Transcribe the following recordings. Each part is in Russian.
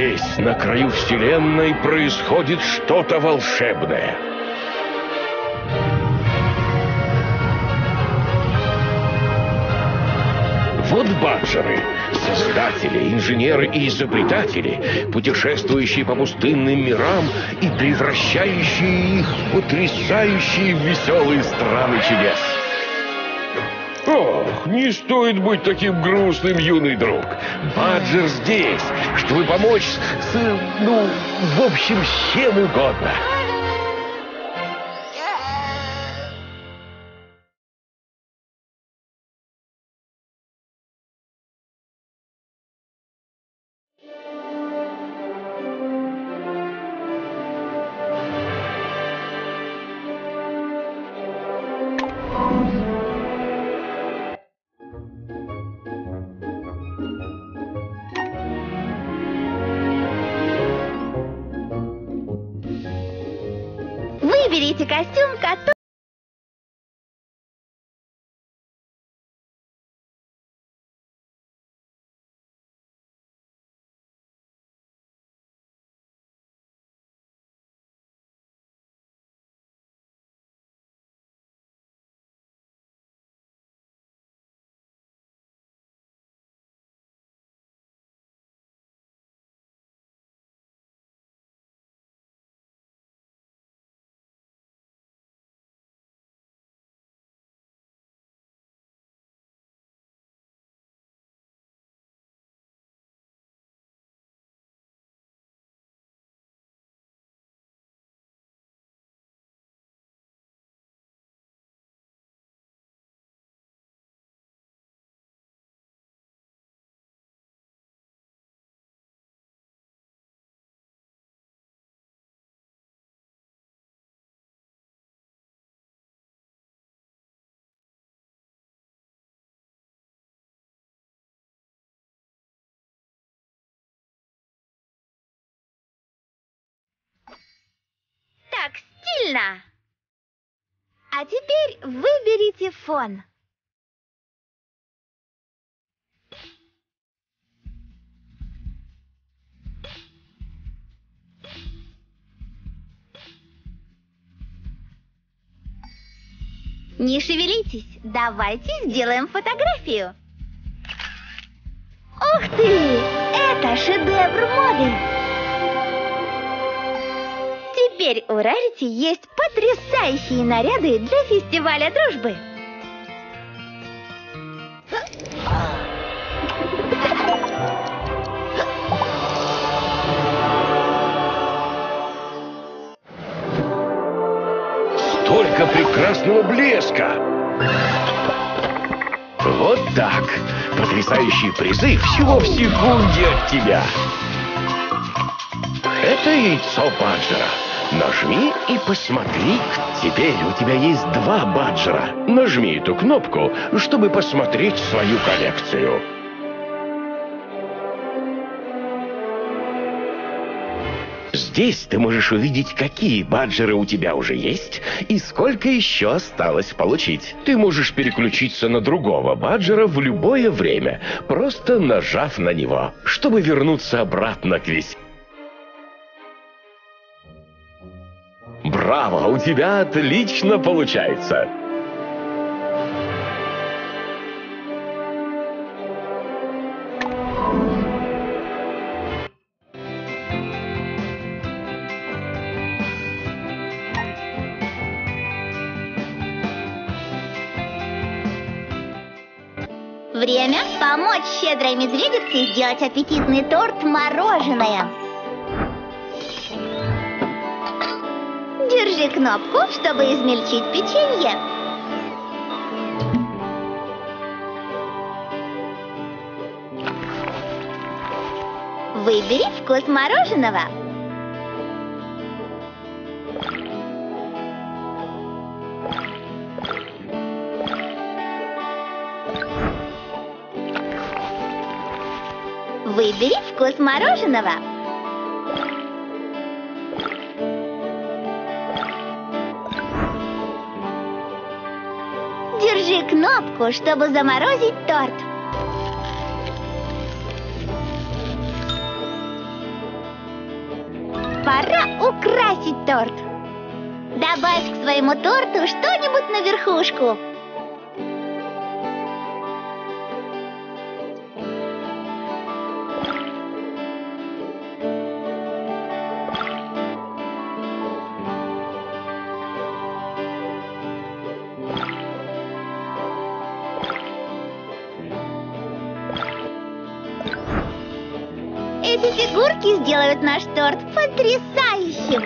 Здесь, на краю Вселенной, происходит что-то волшебное. Вот баджеры, создатели, инженеры и изобретатели, путешествующие по пустынным мирам и превращающие их в потрясающие веселые страны чудес. Ох, не стоит быть таким грустным, юный друг. Баджер здесь, чтобы помочь с, ну, в общем, с чем угодно. Костюм, который... Так, стильно. А теперь выберите фон. Не шевелитесь, давайте сделаем фотографию. Ух ты! Это шедевр моды! Теперь у Рарити есть потрясающие наряды для фестиваля дружбы. Столько прекрасного блеска! Вот так. Потрясающие призы всего в секунде от тебя. Это яйцо баджера. Нажми и посмотри. Теперь у тебя есть два баджера. Нажми эту кнопку, чтобы посмотреть свою коллекцию. Здесь ты можешь увидеть, какие баджеры у тебя уже есть и сколько еще осталось получить. Ты можешь переключиться на другого баджера в любое время, просто нажав на него, чтобы вернуться обратно к весь. Браво, у тебя отлично получается. Время помочь щедрой медведице сделать аппетитный торт мороженое. Держи кнопку, чтобы измельчить печенье. Выбери вкус мороженого. Выбери вкус мороженого. кнопку, чтобы заморозить торт. Пора украсить торт. Добавь к своему торту что-нибудь на верхушку. Фигурки сделают наш торт потрясающим.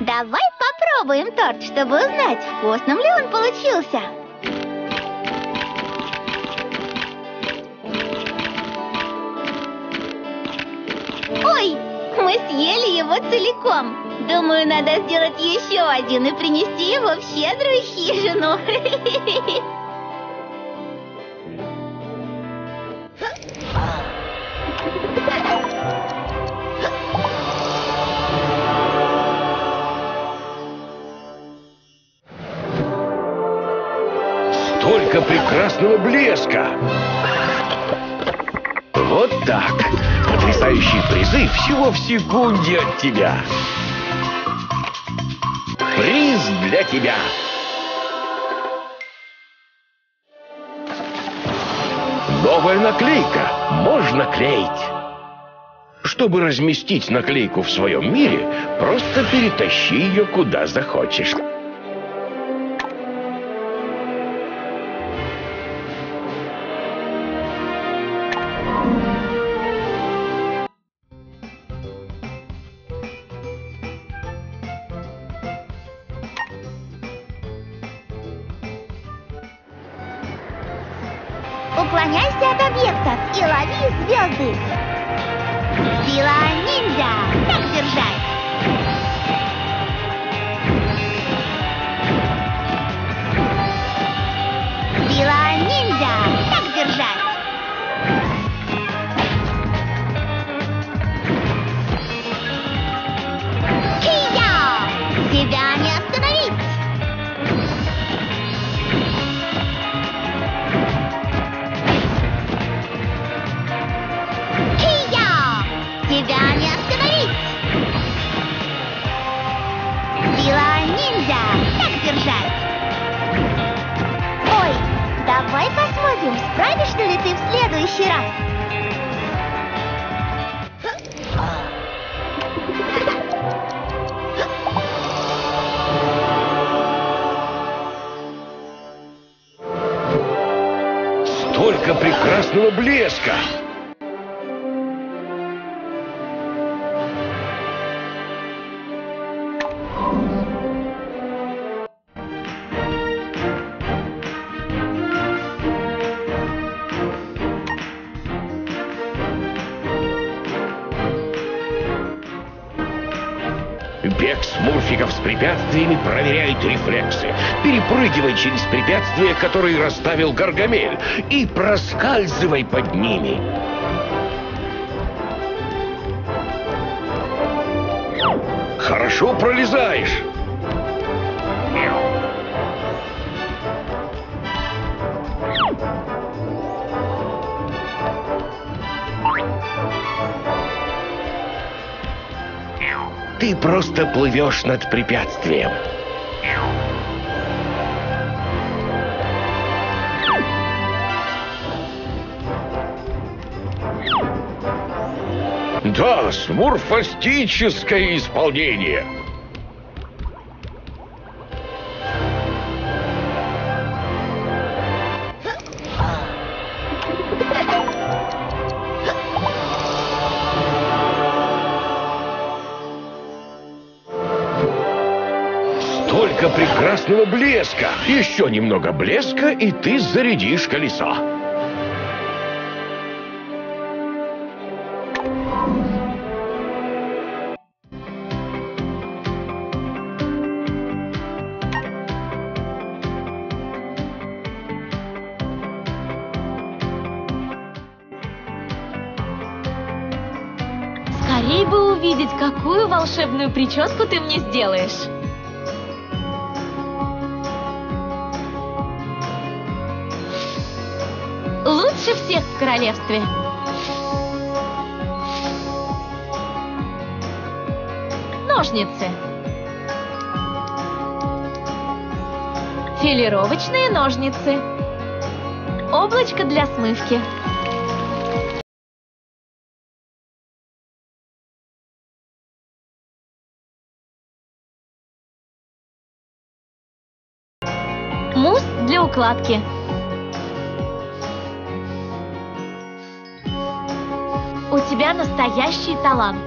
Давай попробуем торт, чтобы узнать, вкусным ли он получился. Ой, мы съели его целиком. Думаю, надо сделать еще один и принести его в щедрую хижину. Столько прекрасного блеска! Вот так. Потрясающие призы всего в секунде от тебя. Приз для тебя. Новая наклейка. Можно клеить. Чтобы разместить наклейку в своем мире, просто перетащи ее куда захочешь. Следующий раз. Столько прекрасного блеска! С препятствиями проверяет рефлексы. Перепрыгивай через препятствия, которые расставил Гаргамель, и проскальзывай под ними. Хорошо пролезаешь. Ты просто плывешь над препятствием. Да, смурфастическое исполнение. Прекрасного блеска! Еще немного блеска, и ты зарядишь колесо. Скорей бы увидеть, какую волшебную прическу ты мне сделаешь. В королевстве. Ножницы. Филировочные ножницы. Облачко для смывки. Мусс для укладки. Настоящий талант.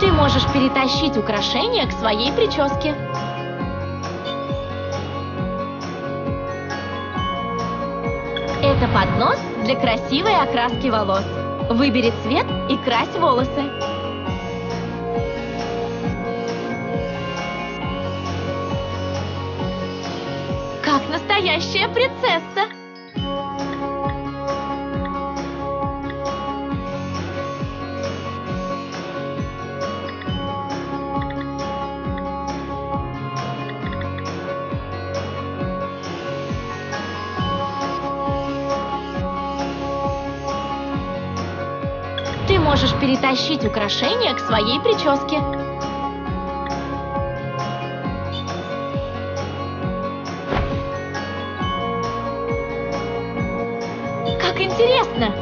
Ты можешь перетащить украшения к своей прическе. Это поднос для красивой окраски волос. Выбери цвет и крась волосы. Как настоящая принцесса! Можешь перетащить украшения к своей прическе. Как интересно!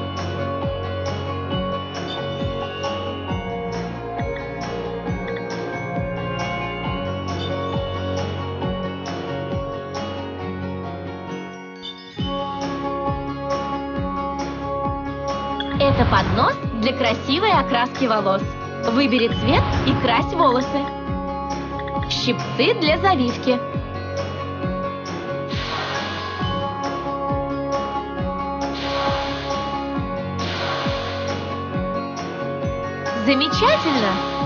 Это поднос для красивой окраски волос. Выбери цвет и крась волосы. Щипцы для завивки. Замечательно!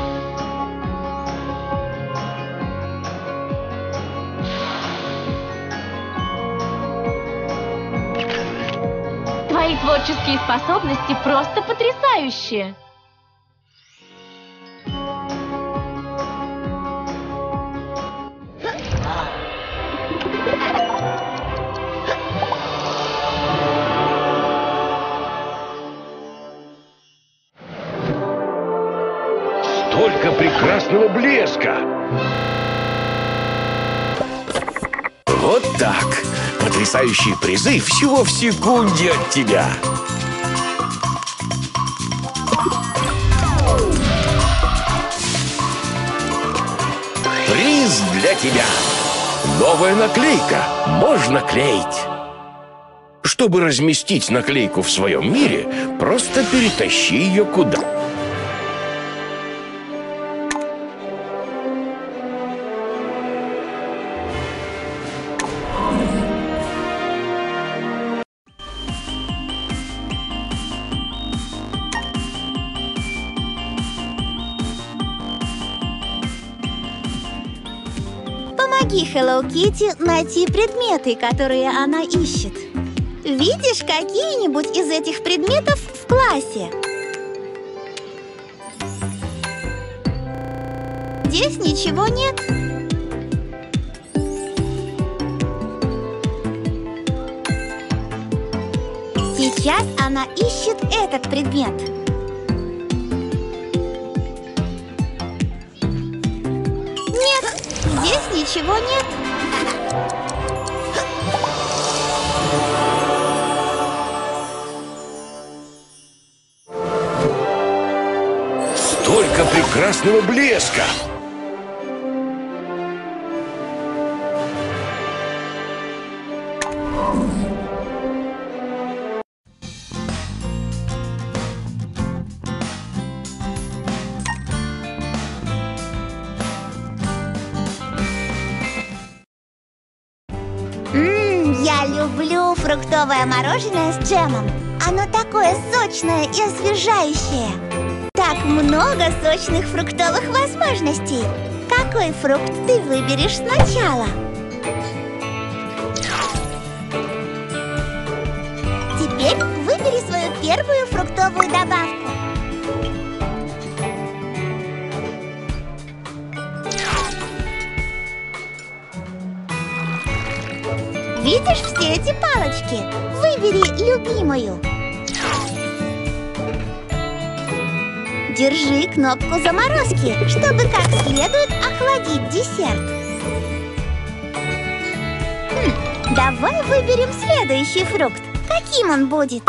Твои творческие способности просто потрясающие! Столько прекрасного блеска! Вот так. Потрясающие призы всего в секунде от тебя. Приз для тебя. Новая наклейка. Можно клеить. Чтобы разместить наклейку в своем мире, просто перетащи ее куда. Помоги Hello Kitty найти предметы, которые она ищет. Видишь какие-нибудь из этих предметов в классе? Здесь ничего нет. Сейчас она ищет этот предмет. Здесь ничего нет. Столько прекрасного блеска! Фруктовое мороженое с джемом. Оно такое сочное и освежающее. Так много сочных фруктовых возможностей. Какой фрукт ты выберешь сначала? Теперь выбери свою первую фруктовую добавку. Видишь все эти палочки? Выбери любимую. Держи кнопку заморозки, чтобы как следует охладить десерт. Хм, давай выберем следующий фрукт. Каким он будет?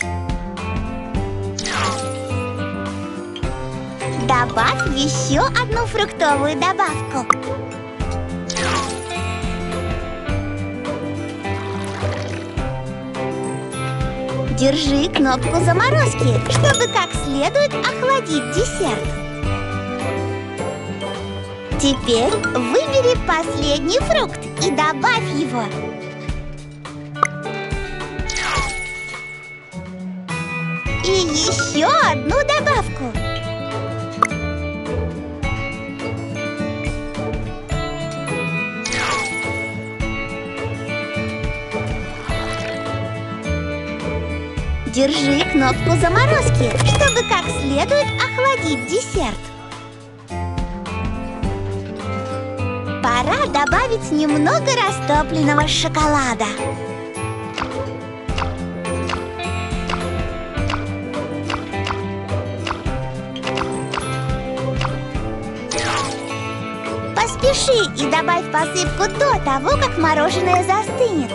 Добавь еще одну фруктовую добавку. Держи кнопку заморозки, чтобы как следует охладить десерт. Теперь выбери последний фрукт и добавь его. И еще одну добавку. Держи кнопку заморозки, чтобы как следует охладить десерт. Пора добавить немного растопленного шоколада. Поспеши и добавь посыпку до того, как мороженое застынет.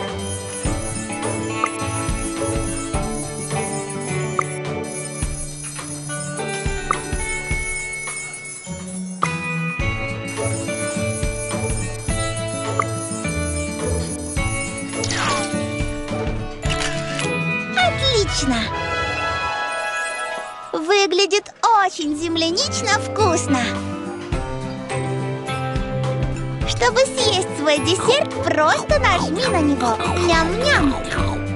Отлично! Выглядит очень землянично вкусно. Чтобы съесть свой десерт, просто нажми на него. Ням-ням.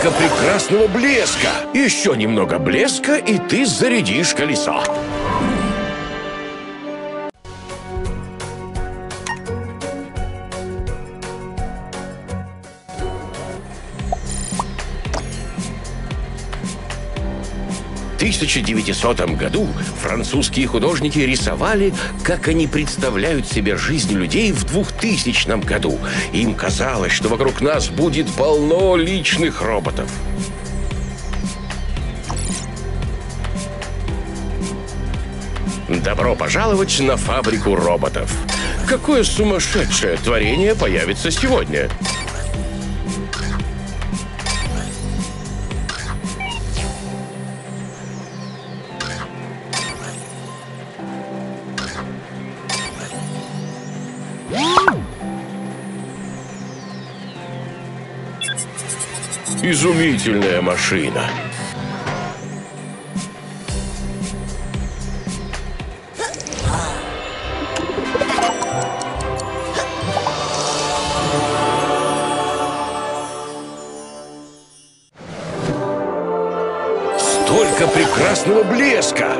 Столько прекрасного блеска! Еще немного блеска, и ты зарядишь колесо. 1900 году французские художники рисовали, как они представляют себе жизнь людей в 2000 году. Им казалось, что вокруг нас будет полно личных роботов. Добро пожаловать на фабрику роботов. Какое сумасшедшее творение появится сегодня? Изумительная машина. Столько прекрасного блеска!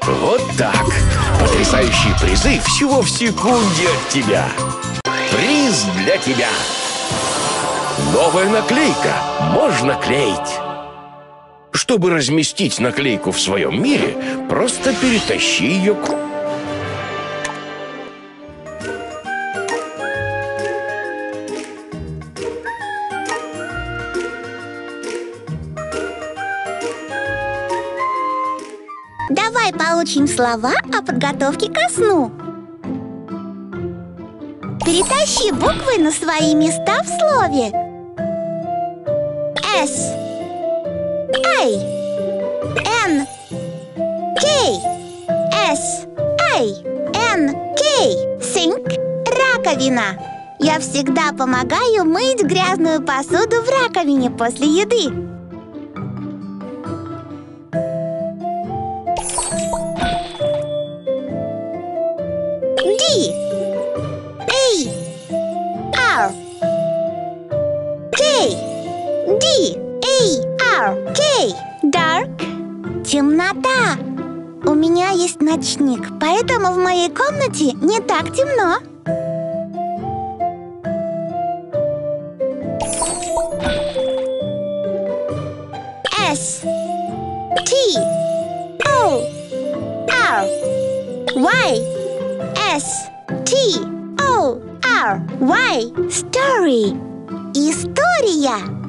Вот так! Потрясающие призы всего в секунде от тебя! Приз для тебя! Новая наклейка! Можно клеить! Чтобы разместить наклейку в своем мире, просто перетащи ее к... Давай получим слова о подготовке ко сну. Перетащи буквы на свои места в слове. С, А, Н, К, С, А, Н, К. Синк, раковина. Я всегда помогаю мыть грязную посуду в раковине после еды. Ночник, поэтому в моей комнате не так темно. S T O R Y S T O R Y. Story. История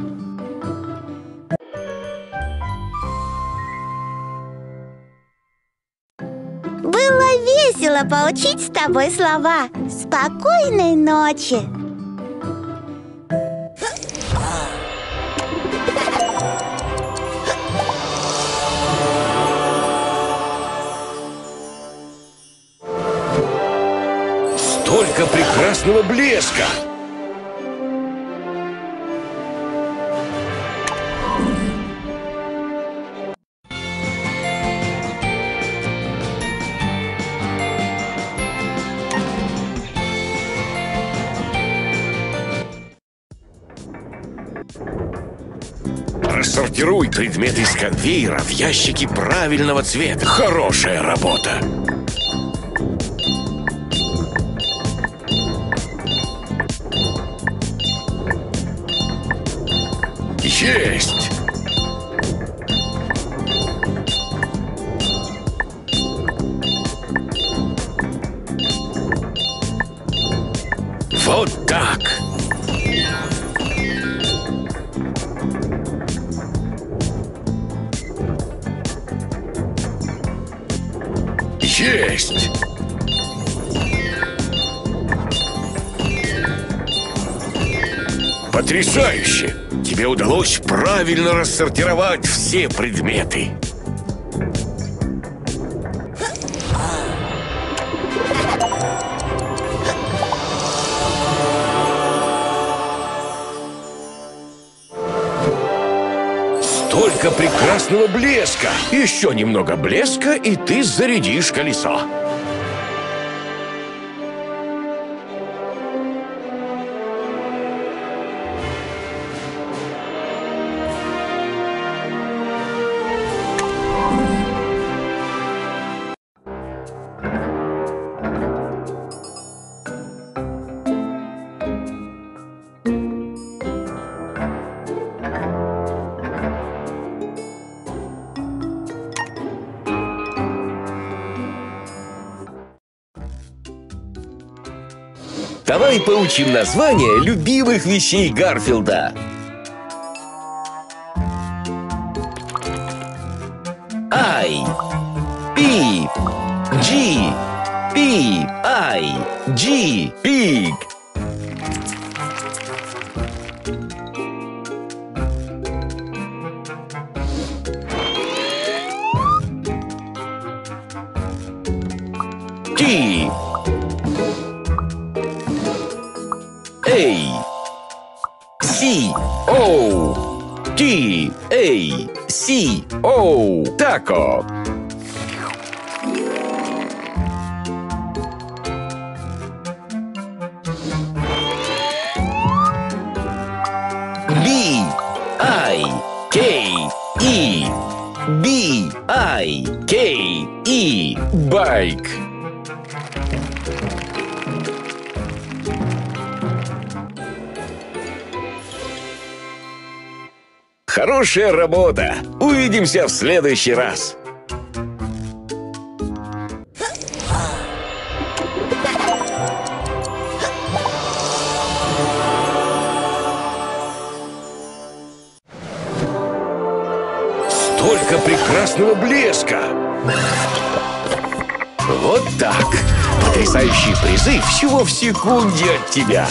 весело поучить с тобой слова Спокойной ночи Столько прекрасного блеска! Рассортируй предметы из конвейера в ящики правильного цвета. Хорошая работа. Есть! Потрясающе! Тебе удалось правильно рассортировать все предметы. Столько прекрасного блеска! Еще немного блеска, и ты зарядишь колесо. Давай поучим названия любимых вещей Гарфилда. I P G P I G Pig B I K E B I K E. Bike Хорошая работа! Увидимся в следующий раз! Столько прекрасного блеска! Вот так! Потрясающие призы всего в секунде от тебя!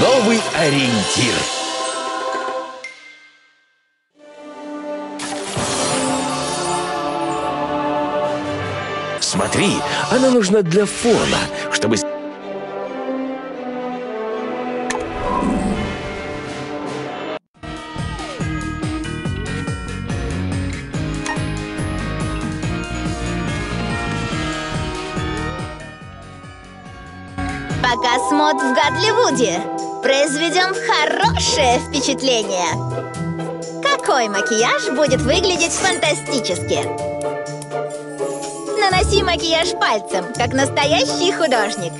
Новый ориентир! Смотри, она нужна для фона, чтобы... Пока смот в Гадливуде Произведем хорошее впечатление. Какой макияж будет выглядеть фантастически? Наноси макияж пальцем, как настоящий художник.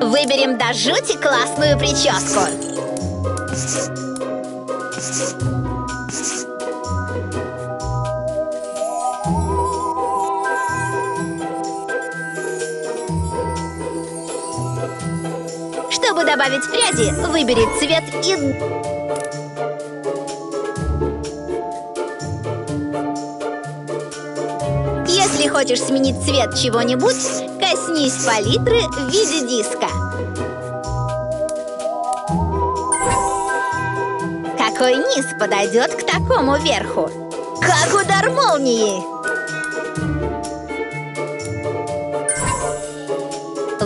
Выберем до жути классную прическу. Чтобы добавить пряди, выбери цвет и... Если хочешь сменить цвет чего-нибудь, коснись палитры в виде диска. Какой низ подойдет к такому верху? Как удар молнии!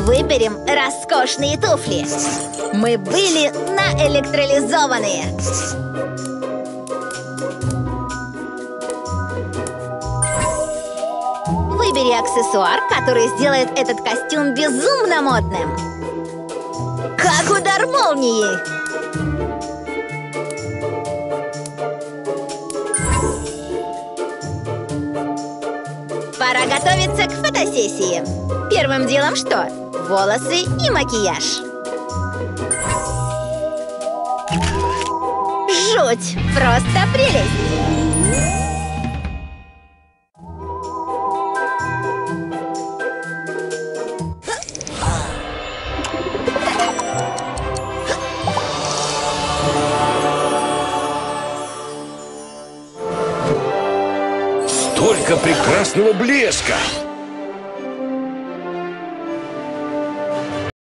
Выберем роскошные туфли. Мы были наэлектролизованные. Выбери аксессуар, который сделает этот костюм безумно модным. Как удар молнии! Пора готовиться к фотосессии. Первым делом что? Волосы и макияж. Жуть! Просто прелесть! Прекрасного блеска!